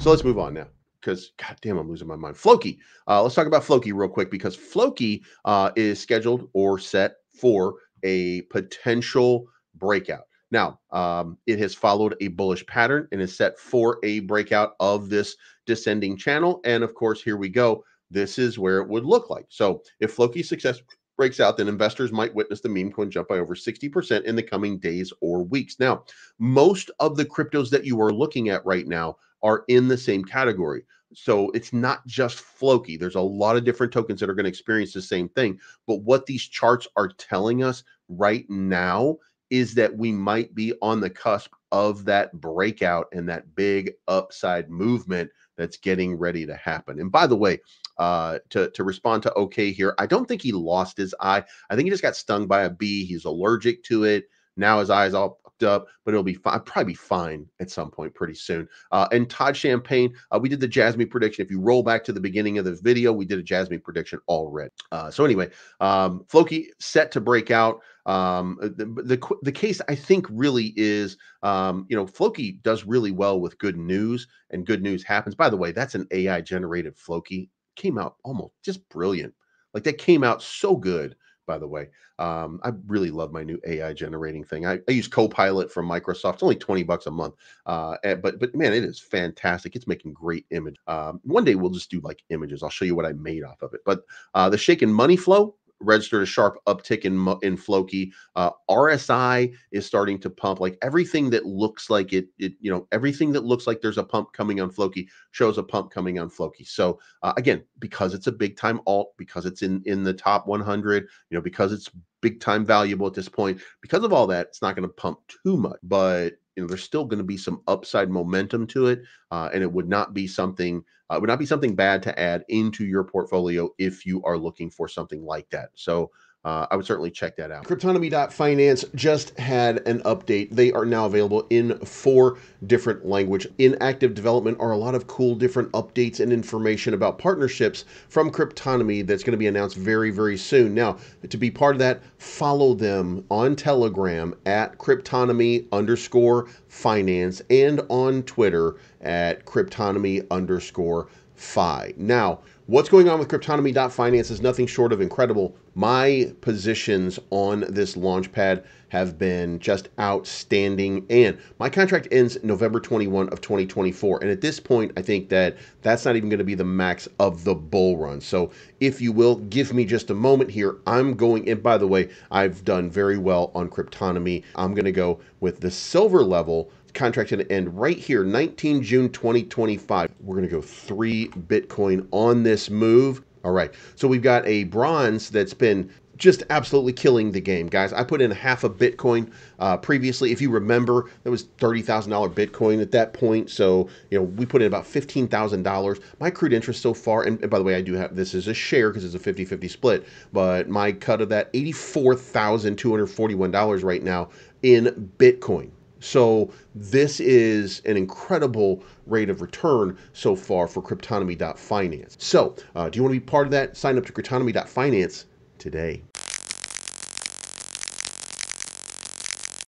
So let's move on now because god damn i'm losing my mind. Floki uh, let's talk about floki real quick because floki uh, is scheduled or set for a potential breakout. Now um, it has followed a bullish pattern and is set for a breakout of this descending channel. And of course here we go. This is where it would look like. So if floki success breaks out, then investors might witness the meme coin jump by over 60% in the coming days or weeks. Now, most of the cryptos that you are looking at right now are in the same category. So it's not just Floki. There's a lot of different tokens that are going to experience the same thing. But what these charts are telling us right now is that we might be on the cusp of that breakout and that big upside movement that's getting ready to happen. And by the way, uh, to to respond to OK here, I don't think he lost his eye. I think he just got stung by a bee. He's allergic to it. Now his eye's all up, but it'll be fine. Probably be fine at some point pretty soon. Uh, and Todd Champagne, uh, we did the Jasmy prediction. If you roll back to the beginning of the video, we did a Jasmy prediction already. Uh, so anyway, um, Floki set to break out. Um, uh, the, the the case I think really is, um, you know, Floki does really well with good news, and good news happens. By the way, that's an AI generated Floki. Came out almost just brilliant. Like that came out so good by the way. Um, I really love my new AI generating thing. I, I use Copilot from Microsoft. It's only 20 bucks a month. Uh, but, but man, it is fantastic. It's making great image. Um, one day we'll just do like images. I'll show you what I made off of it. But uh, the Chaikin money flow, registered a sharp uptick in in Floki. Uh, RSI is starting to pump. Like everything that looks like it, it you know, everything that looks like there's a pump coming on Floki shows a pump coming on Floki. So uh, again, because it's a big time alt, because it's in in the top 100, you know, because it's big time valuable at this point, because of all that, it's not going to pump too much. But you know, there's still going to be some upside momentum to it, uh, and it would not be something uh, would not be something bad to add into your portfolio if you are looking for something like that. So uh, I would certainly check that out. Cryptonomy.finance just had an update. They are now available in four different language. In active development are a lot of cool different updates and information about partnerships from Cryptonomy that's going to be announced very, very soon. Now, to be part of that, follow them on Telegram at Cryptonomy underscore finance and on Twitter at Cryptonomy underscore fi. Now, what's going on with Cryptonomy.finance is nothing short of incredible. My positions on this launchpad have been just outstanding. And my contract ends November 21 of 2024. And at this point, I think that that's not even going to be the max of the bull run. So if you will, give me just a moment here. I'm going, and by the way, I've done very well on Cryptonomy. I'm going to go with the silver level contract going to end right here, 19 June 2025. We're going to go three Bitcoin on this move. All right, so we've got a bronze that's been just absolutely killing the game, guys. I put in half a Bitcoin uh, previously. If you remember, that was $30,000 Bitcoin at that point. So, you know, we put in about $15,000. My accrued interest so far, and, and, by the way, I do have this is a share because it's a 50 50 split, but my cut of that $84,241 right now in Bitcoin. So this is an incredible rate of return so far for Cryptonomy.finance. So uh, do you want to be part of that? Sign up to Cryptonomy.finance today.